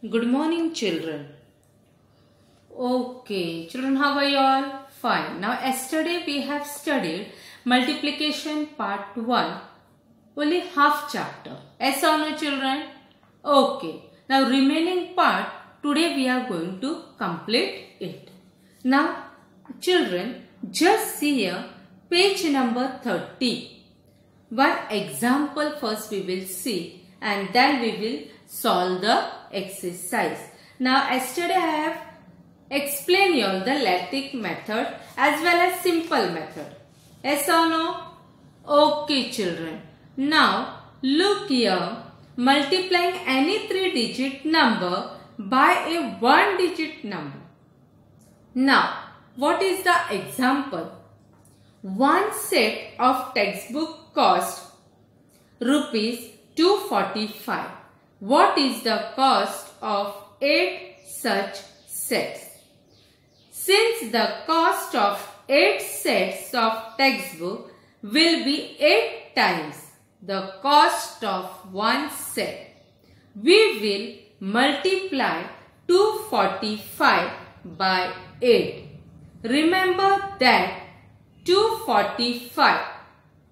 Good morning, children. Okay, children, how are you all? Fine. Now, yesterday we have studied multiplication part 1, only half chapter. Yes or no, children? Okay. Now, remaining part, today we are going to complete it. Now, children, just see here page number 30. One example first we will see and then we will solve the exercise. Now yesterday I have explained you the lattice method as well as simple method. Yes or no? Okay children. Now look here multiplying any three digit number by a one digit number. Now what is the example? One set of textbook cost rupees 245. What is the cost of 8 such sets? Since the cost of 8 sets of textbook will be 8 times the cost of one set, we will multiply 245 by 8. Remember that 245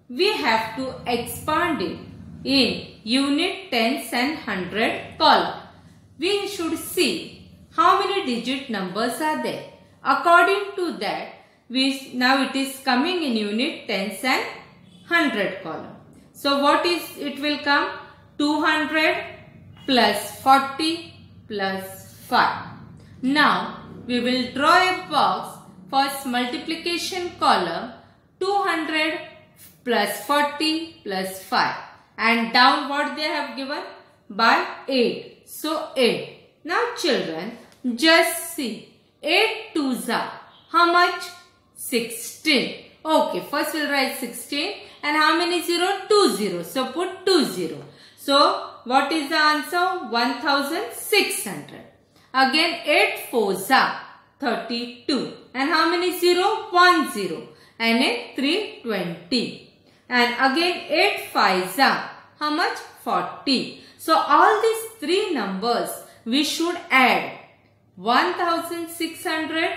we have to expand it in unit tens and hundred column. We should see how many digit numbers are there. According to that, we now it is coming in unit tens and hundred column. So what is it will come? 200 plus 40 plus 5. Now we will draw a box first multiplication column 200 plus 40 plus 5 and down what they have given by 8. So 8. Now children just see 8 twos are how much? 16. Okay first we'll write 16 and how many 0? 2 0. So put 2 0. So what is the answer? 1600. Again 8 fours are 32 and how many 0? 1 0 and a 320. And again 8 5s are how much? 40. So all these three numbers we should add 1600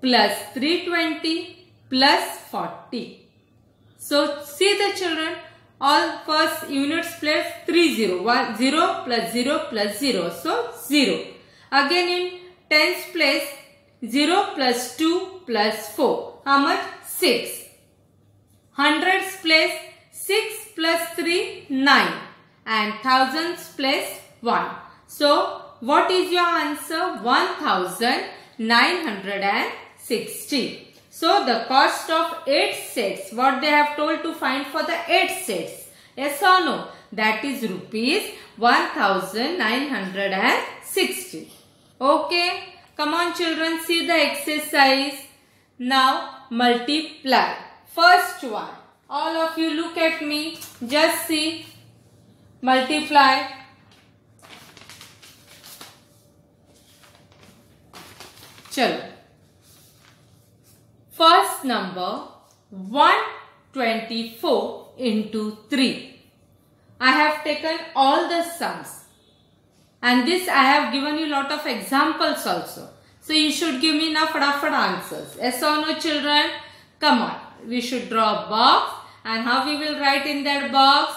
plus 320 plus 40. So see the children all first units place 3 0. 1 0 plus 0 plus 0. So 0. Again in tens place 0 plus 2 plus 4. How much? 6. Hundreds place 6 plus 3 9 and thousands place 1. So what is your answer? 1960. So the cost of 8 sets what they have told to find for the 8 sets. Yes or no? That is rupees 1960. Okay. Come on children see the exercise. Now multiply. First one. All of you look at me. Just see. Multiply. Chalo. First number 124 into 3. I have taken all the sums. And this I have given you lot of examples also. So you should give me enough fadafad answers. Yes or no children? Come on. We should draw box. And how we will write in that box?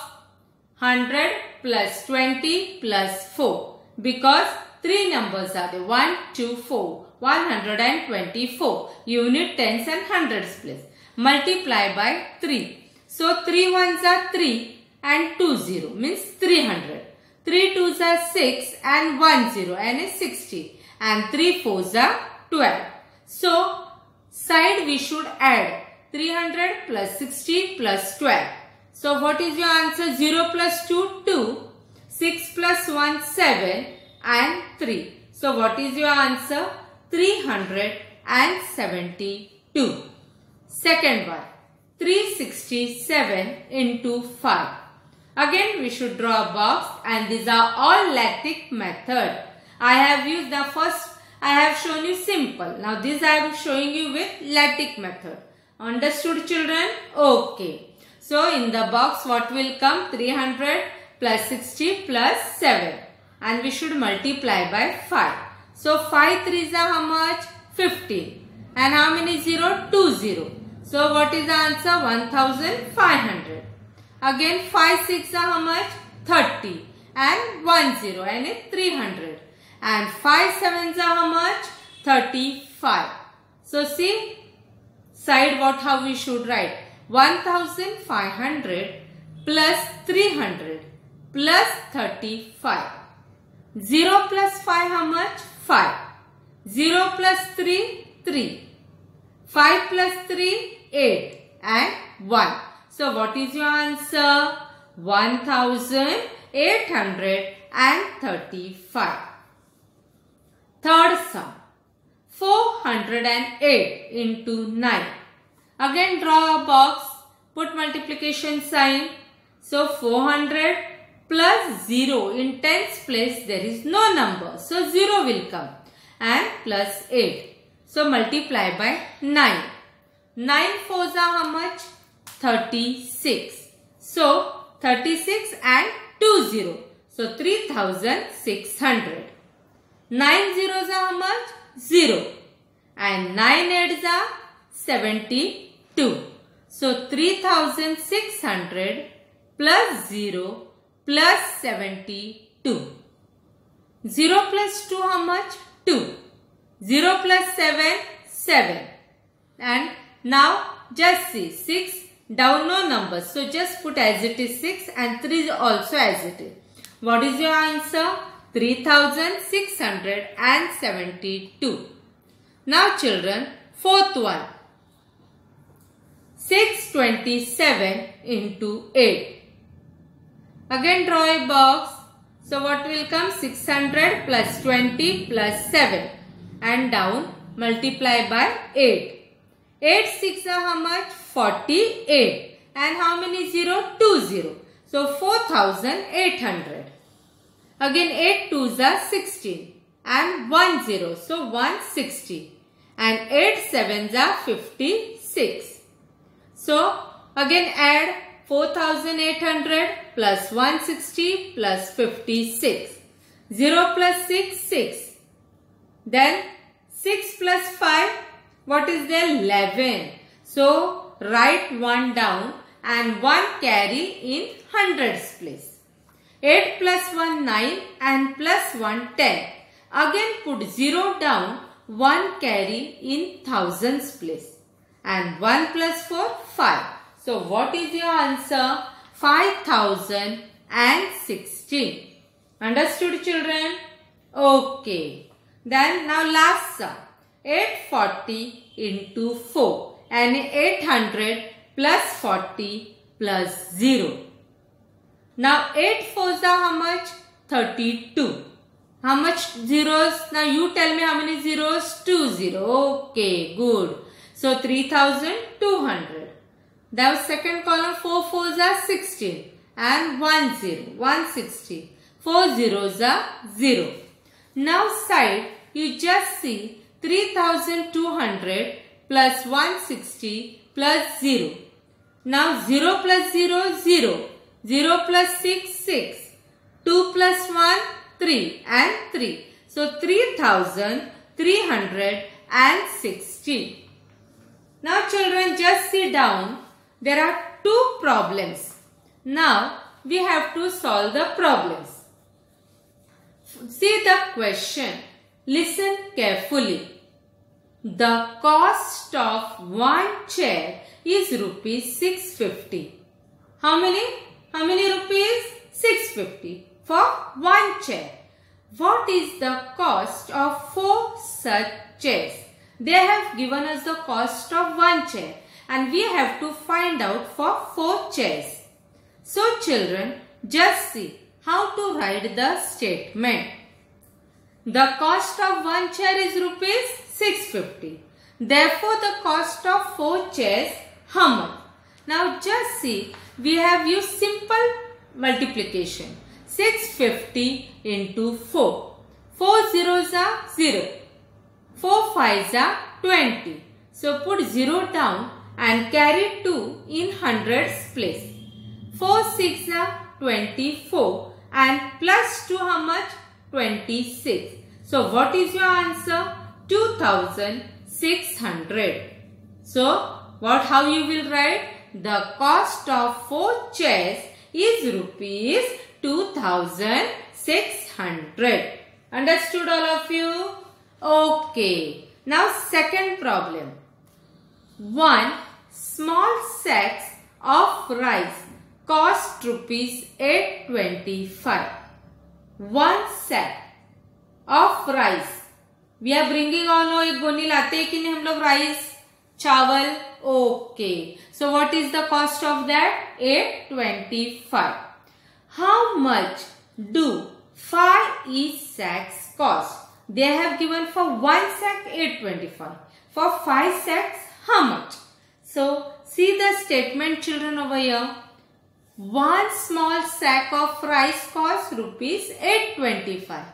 100 plus 20 plus 4. Because three numbers are there. 1, 2, 4. 124. Unit tens and hundreds place. Multiply by 3. So 3 ones are 3 and 2 0 means 300. 3 twos are 6 and 1 0 and is 60. And 3 fours are 12. So side we should add 300 plus 60 plus 12. So what is your answer? 0 plus 2, 2. 6 plus 1, 7 and 3. So what is your answer? 372. Second one. 367 into 5. Again we should draw a box and these are all lattice method. I have used the first, I have shown you simple. Now this I am showing you with lattice method. Understood children? Okay. So in the box what will come? 300 plus 60 plus 7. and we should multiply by 5. So 5 3s are how much? 15. And how many 0? 2 0. So what is the answer? 1500. Again 5 6 are how much? 30. And 1 0 and it's 300. And 5 7s are how much? 35. So see side what how we should write 1500 plus 300 plus 35. 0 plus 5 how much? 5. 0 plus 3, 3. 5 plus 3, 8. And 1. So what is your answer? 1835. Third sum. 408 into 9. Again draw a box. Put multiplication sign. So 400 plus 0 in tens place there is no number. So 0 will come and plus 8. So multiply by 9. 9 fours are how much? 36. So 36 and 2 0. So 3600. 9 zeros are how much? 0. And 9 eights are 72. So 3600 plus 0 plus 72. 0 plus 2 how much? 2. 0 plus 7, 7. And now just see 6 down no numbers. So just put as it is 6 and 3 also as it is. What is your answer? 3672. Now children, fourth one. 627 into 8. Again draw a box. So what will come? 600 plus 20 plus 7. And down multiply by 8. 8 6 are how much? 48. And how many 0? 2 0. So 4800. Again 8 2s are 16. And 1 0. So 160. And 8 7s are 56. So again add 4800 plus 160 plus 56. 0 plus 6 6. Then 6 plus 5 what is there? 11. So, write 1 down and 1 carry in hundreds place. 8 plus 1 9 and plus 1 10. Again put 0 down, 1 carry in thousands place. And 1 plus 4, 5. So what is your answer? 5016. Understood children? Okay. Then now last sum. 840 into 4 and 800 plus 40 plus 0. Now 8 fours are how much? 32. How much zeros? Now you tell me how many zeros? 2 0. Okay, good. So 3200. The second column 4 fours are 16 and 1 0. 160. 4 zeros are 0. Now side you just see 3200 plus 160 plus 0. Now 0 plus 0, 0. 0 plus 6, 6. 2 plus 1, 3 and 3. So 3360. Now children just sit down. There are two problems. Now we have to solve the problems. See the question. Listen carefully. The cost of one chair is rupees 650. How many? How many rupees? 650 for one chair. What is the cost of four such chairs? They have given us the cost of one chair and we have to find out for four chairs. So children, just see how to write the statement. The cost of one chair is rupees 650. Therefore, the cost of four chairs how much? Now just see, we have used simple multiplication. 650 into 4. 4 zeros are 0. 4 fives are 20. So put 0 down and carry 2 in hundreds place. 4 6 are 24 and plus 2 how much? 26. So what is your answer? 2600. So what how you will write? The cost of 4 chairs is rupees 2600. Understood all of you? Okay. Now second problem. One small sacks of rice cost rupees 825. One sack of rice. We are bringing on एक गोनी लाते हैं कि नहीं हम लोग rice चावल okay. So what is the cost of that? 825. How much do 5 each sacks cost? They have given for 1 sack 825. For 5 sacks how much? So see the statement children over here. One small sack of rice costs rupees 825.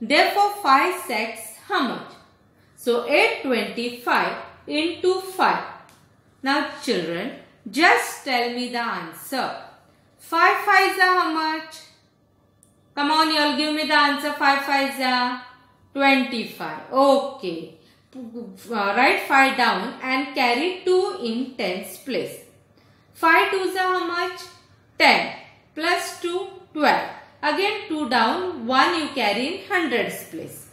Therefore 5 sacks how much? So 825 into 5. Now children just tell me the answer. 5 5 are how much? Come on, you'll give me the answer. 5 5 are 25. Okay. Uh, write 5 down and carry 2 in tens place. 5 2s are how much? 10 plus 2 12. Again 2 down, 1 you carry in hundreds place.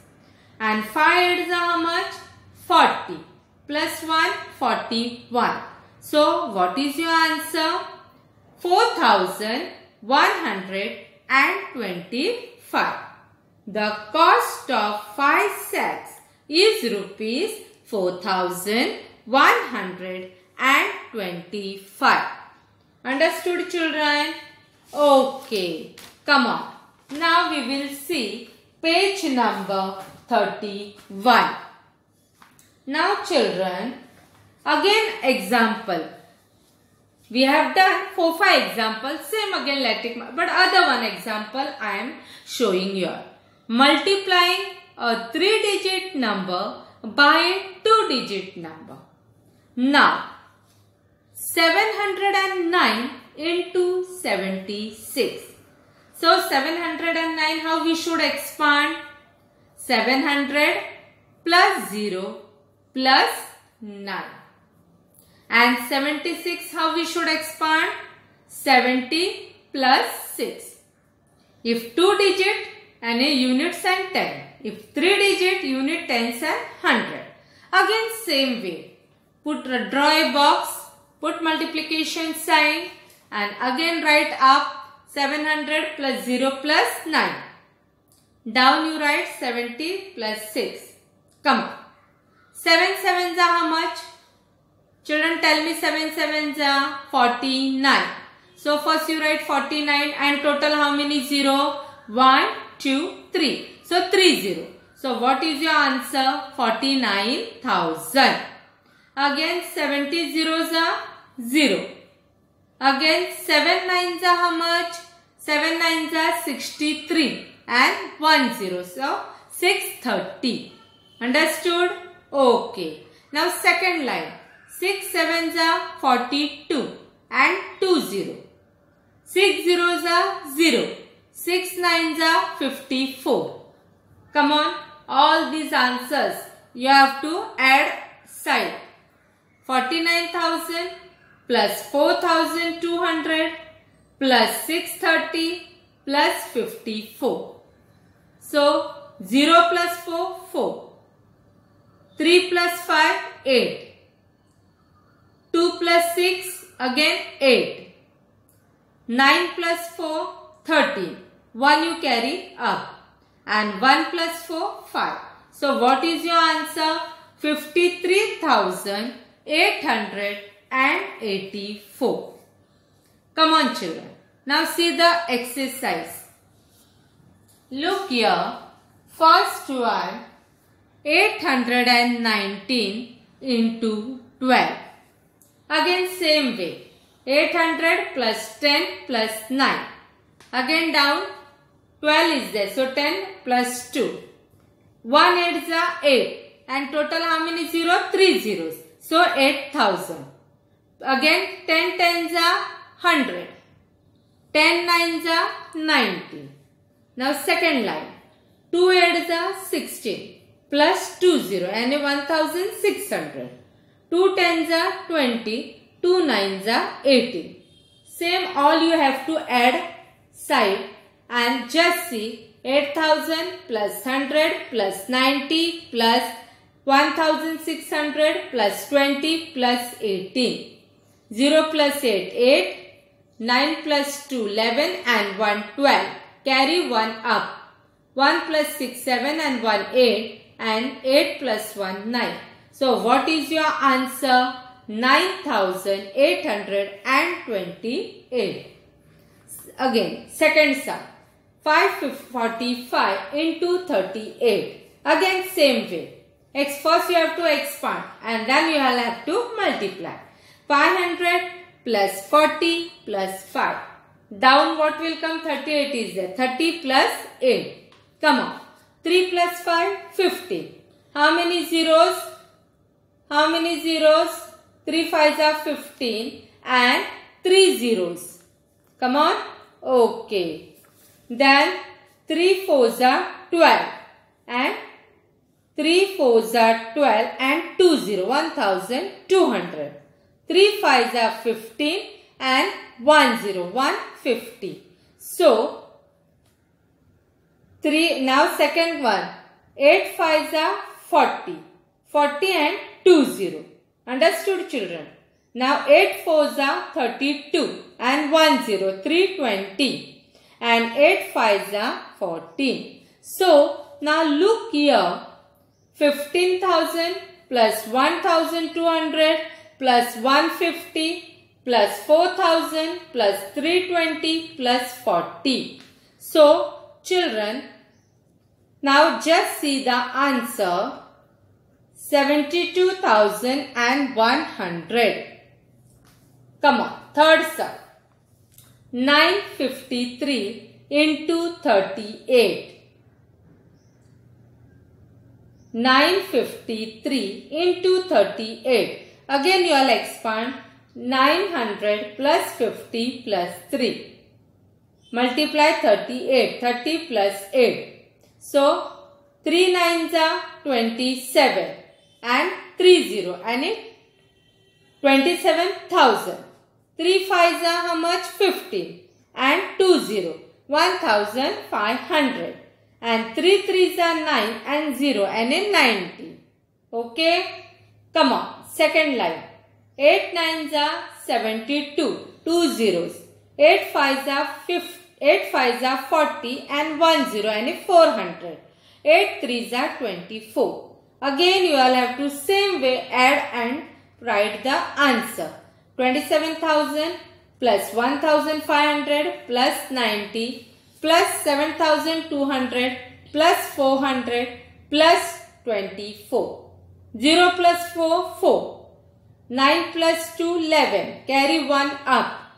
And 5 is how much? 40 plus 1 41. So what is your answer? 4125. The cost of 5 sacks is rupees 4125. Understood children? Okay. Come on. Now we will see page number 31. Now children, again example. We have done 4-5 examples, same again let but other one example I am showing here. Multiplying a 3-digit number by a 2-digit number. Now, 709 into 76. So, 709 how we should expand? 700 plus 0 plus 9. And 76 how we should expand? 70 plus 6. If 2 digit and a units and 10. If 3 digit unit tens and 100. Again same way. Put draw a box, put multiplication sign and again write up 700 plus 0 plus 9. Down you write 70 plus 6. Come on. 7 sevens are how much? Children tell me 7 sevens are 49. So first you write 49 and total how many 0? 1, 2, 3. So 3 0. So what is your answer? 49,000. Again 70 zeros are 0. Again 7 nines are how much? 7 nines are 63 and 1 0. So 630. Understood? Okay. Now second line. 6 sevens are 42 and 2 0. 6 zeros are 0. 6 nines are 54. Come on. All these answers you have to add side. 49,000 plus 4,200 plus 630 plus 54. So 0 plus 4, 4. 3 plus 5, 8. 2 plus 6, again 8. 9 plus 4, 13. 1 you carry up. And 1 plus 4, 5. So what is your answer? 53,884. Come on children. Now see the exercise. Look here. First one 819 into 12. Again same way. 800 plus 10 plus 9. Again down 12 is there. So 10 plus 2. 1 8 are 8. And total how many 0? 3 zeros. So 8000. Again 10 tens are 100. 10 nines are 90. Now second line. 2 8 are 16 plus 2 0 and 1600. 2 tens are 20, 2 nines are 18. Same all you have to add side and just see 8000 plus 100 plus 90 plus 1600 plus 20 plus 18. 0 plus 8 8, 9 plus 2 11 and 1 12. Carry 1 up. 1 plus 6 7 and 1 8 and 8 plus 1 9. So what is your answer? 9828. Again, second sum. 545 into 38. Again, same way. X first you have to expand and then you will have to multiply. 500 plus 40 plus 5. Down what will come? 38 is there. 30 plus 8. Come on. 3 plus 5? 50. How many zeros? How many zeros? 3 5s are 15 and 3 zeros. Come on. Okay. Then 3 4s are 12 and 3 4s are 12 and 2 0 1200. 3 5s are 15 and 1 0 150. So 3 now second one 8 5s are 40. 40 and 2 0. Understood children? Now 8 4s are 32 and 1 0 320 and 8 5s are 14. So now look here 15,000 plus 1,200 plus 150 plus 4000 plus 320 plus 40. So children now just see the answer 72,100. Come on, third sum. 953 into 38. 953 into 38. Again you will expand 900 plus 50 plus 3. Multiply 38. 30 plus 8. So 3 nines are 27 and 3 0 and it 27,000. 3 fives are how much? 15 and 2 0 1500 and 3 threes are 9 and 0 and a 90. Okay? Come on. Second line. 8 nines are 72. 2 zeros. 8 fives are 50. 8 fives are 40 and 1 0 and a 400. 8 threes are 24. Again you all have to same way add and write the answer. 27,000 plus 1,500 plus 90 plus 7200 plus 400 plus 24. 0 plus 4, 4. 9 plus 2, 11. Carry 1 up.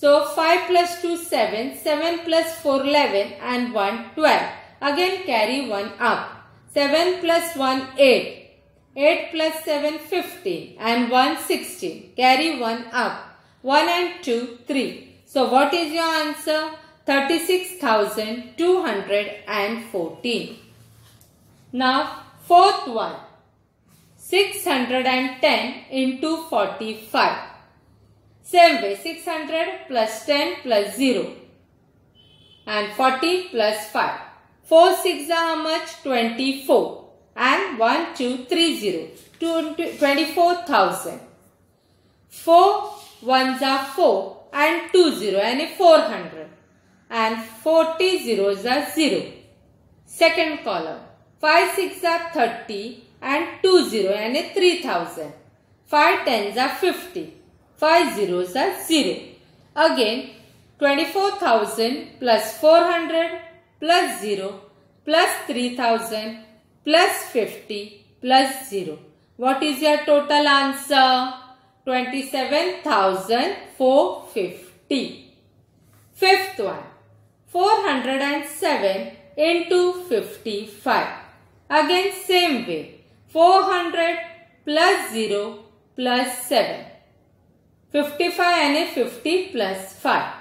So 5 plus 2, 7. 7 plus 4, 11 and 1, 12. Again carry 1 up. 7 plus 1, 8. 8 plus 7, 15 and 1, 16. Carry 1 up. 1 and 2, 3. So what is your answer? 36,214. Now fourth one. 610 into 45. Same way 600 plus 10 plus 0 and 40 plus 5. 4 6 are how much? 24 and 1 2 3 0. 24,000. 4 ones are 4 and 2 0 and 400 and 40 zeros are 0. Second column 5 6 are 30 and 2 0 and 3000. 5 tens are 50. 5 zeros are 0. Again 24,000 plus 400 plus 0 plus 3000 plus 50 plus 0. What is your total answer? 27,450. Fifth one. 407 into 55. Again same way. 400 plus 0 plus 7. 55 and a 50 plus 5.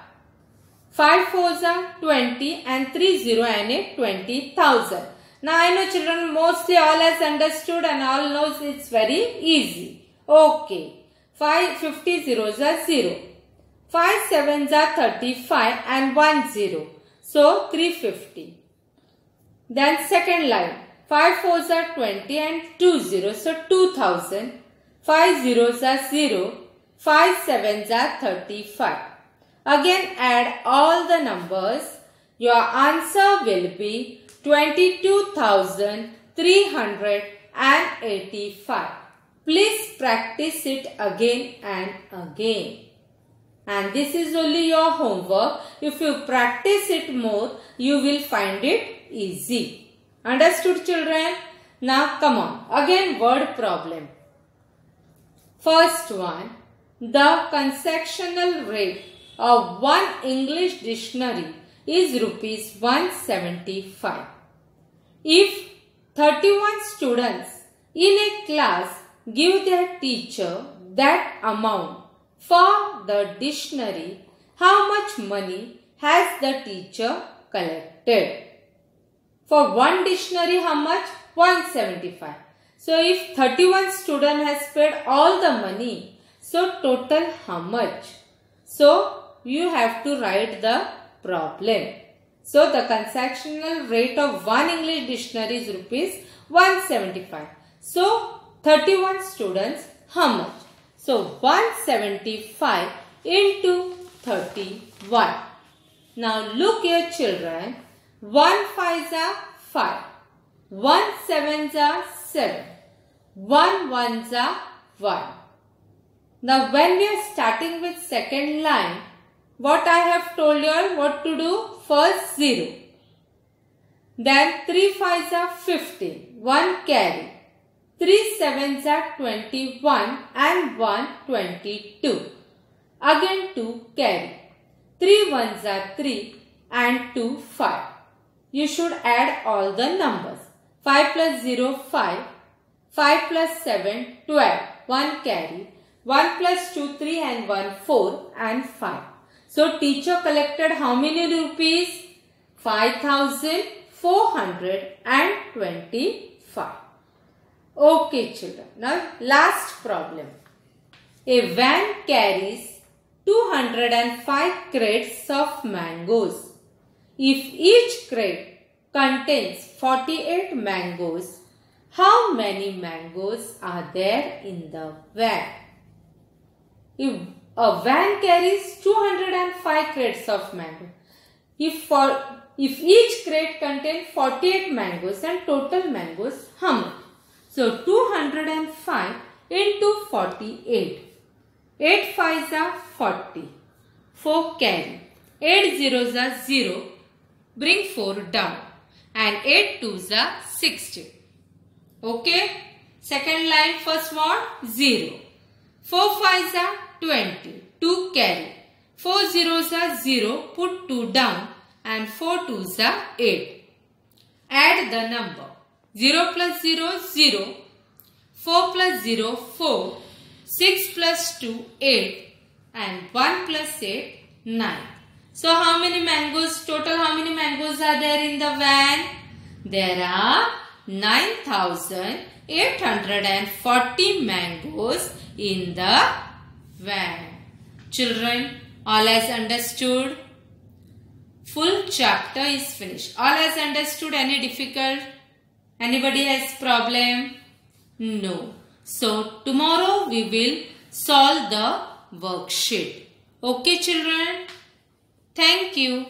5 4s are 20 and 3 0 and a 20,000. Now I know children mostly all has understood and all knows it's very easy. Okay. 5 50 zeros are 0. 5 sevens are 35 and 1 0. So 350. Then second line. 5 fours are 20 and 2 zeros. So 2000. 5 zeros are 0. 5 sevens are 35. Again add all the numbers. Your answer will be 22,385. Please practice it again and again. And this is only your homework. If you practice it more, you will find it easy. Understood children? Now come on. Again word problem. First one. The concessional rate of one English dictionary is rupees 175. If 31 students in a class give their teacher that amount for the dictionary, how much money has the teacher collected? For one dictionary, how much? 175. So, if 31 student has paid all the money, so total how much? So, you have to write the problem. So, the concessional rate of one English dictionary is rupees 175. So, 31 students, how much? So, 175 into 31. Now, look here children. 1 5s are 5. 1 7s are 7. 1 1s are 1. Now, when we are starting with second line, what I have told you what to do? First 0. Then 3 5s are 15. 1 carry. 3 sevens are 21 and 1 22. Again 2 carry. 3 ones are 3 and 2 5. You should add all the numbers. 5 plus 0 5. 5 plus 7 12. 1 carry. 1 plus 2 3 and 1 4 and 5. So teacher collected how many rupees? 5425. Okay children. Now last problem. A van carries 205 crates of mangoes. If each crate contains 48 mangoes, how many mangoes are there in the van? If a van carries 205 crates of mango, if for if each crate contains 48 mangoes and total mangoes, how much? So 205 into 48. 8 5s are 40. 4 carry. 8 zeros are 0. Bring 4 down. And 8 2s are 60. Okay. Second line first one 0. 4 5s are 20. 2 carry. 4 zeros are 0. Put 2 down. And 4 2s are 8. Add the number. 0 plus 0, 0. 4 plus 0, 4. 6 plus 2, 8. And 1 plus 8, 9. So how many mangoes, total how many mangoes are there in the van? There are 9840 mangoes in the van. Children, all has understood? Full chapter is finished. All has understood any difficult? Anybody has problem? No. So tomorrow we will solve the worksheet. Okay children? Thank you.